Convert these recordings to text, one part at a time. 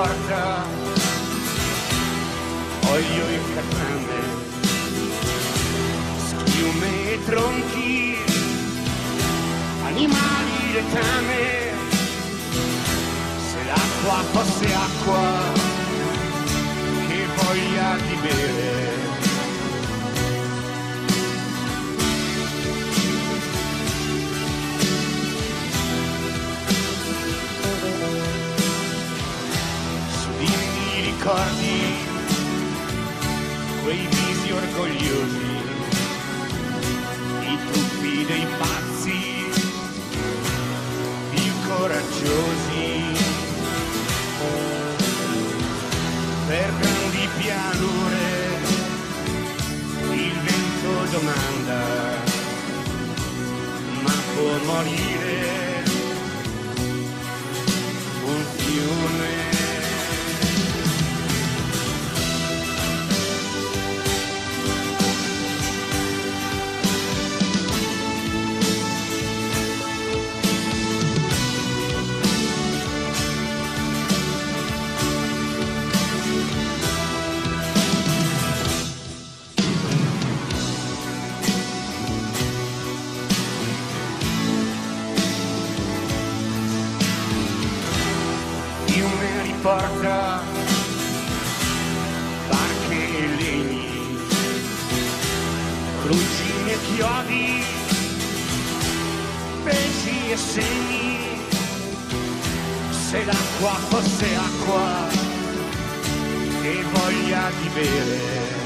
porta. Voglio incarnarmi schiume e tronchi animali letame se l'acqua fosse acqua che voglia di bere? Ricordi quei visi orgogliosi, i tuffi dei pazzi più coraggiosi. Per grandi pianure il vento domanda, ma può morire e chiodi, pesci e semi. Se l'acqua fosse acqua, che voglia di bere.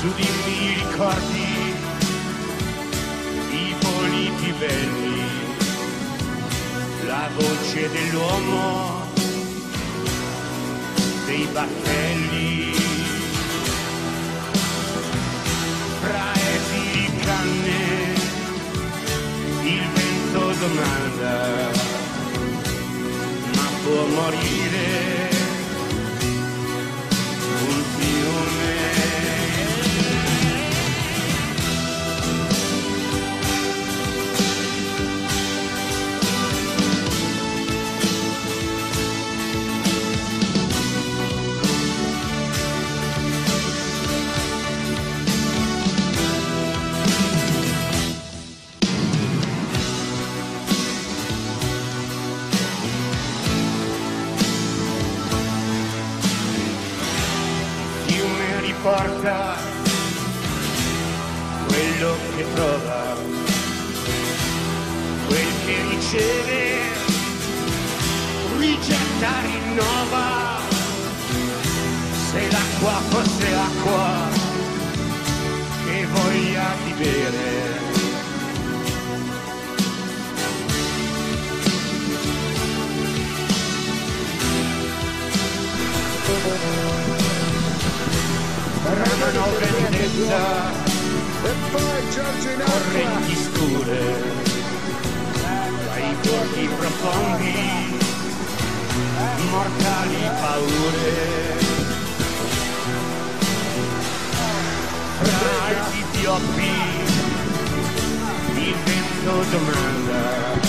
su di me ricordi i voli più belli, la voce dell'uomo, dei battelli, fra esili canne, il vento domanda, ma può morire riporta quello che trova, quel che riceve, rigetta, rinnova. Se l'acqua fosse acqua, che voglia di bere. Vendetta E poi Giorgio correnti scure, dai borghi profondi, mortali paure. Fra alti pioppi, il vento domanda,